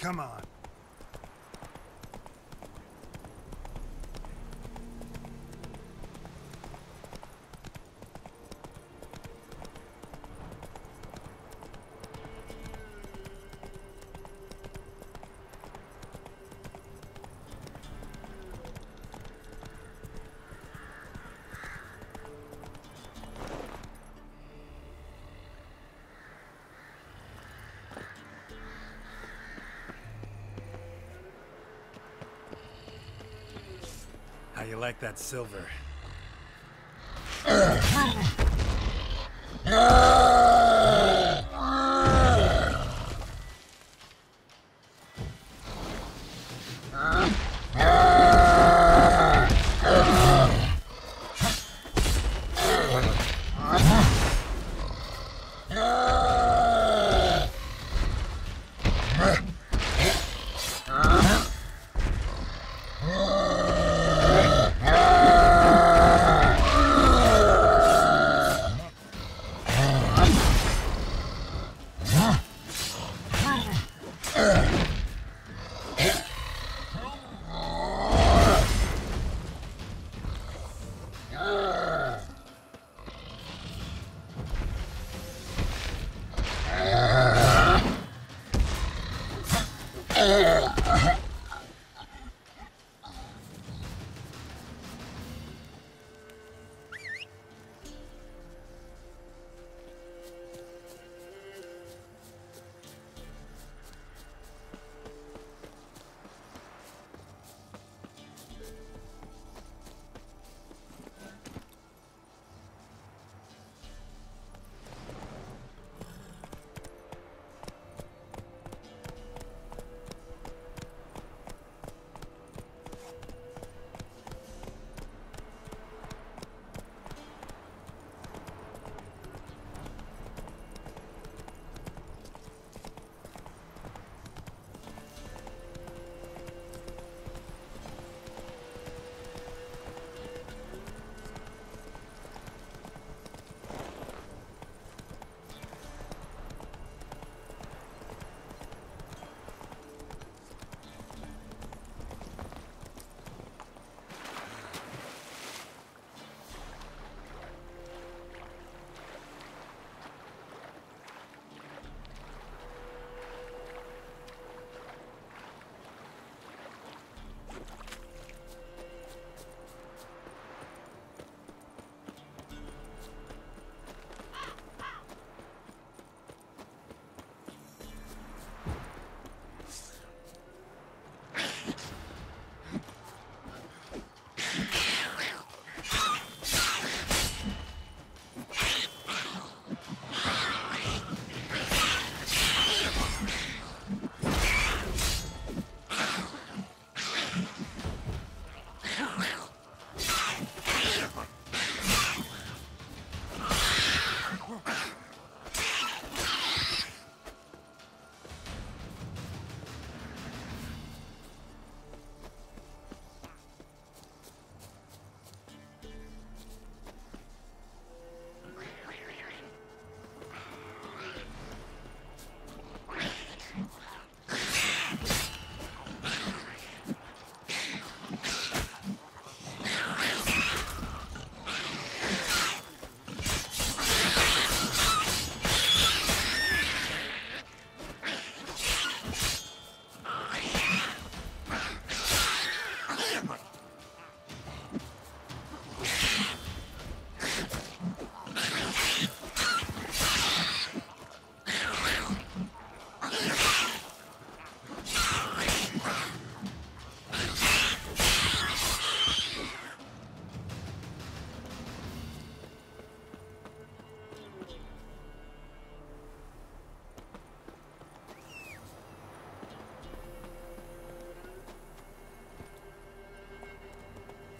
come on. You like that silver?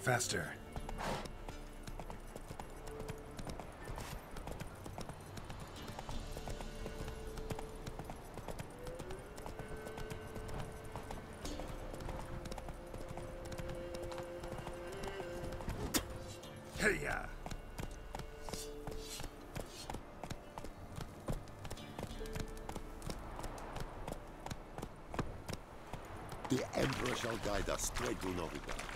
Faster. Hey-ya! shall guide us straight to Novigrad.